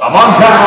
Amanca!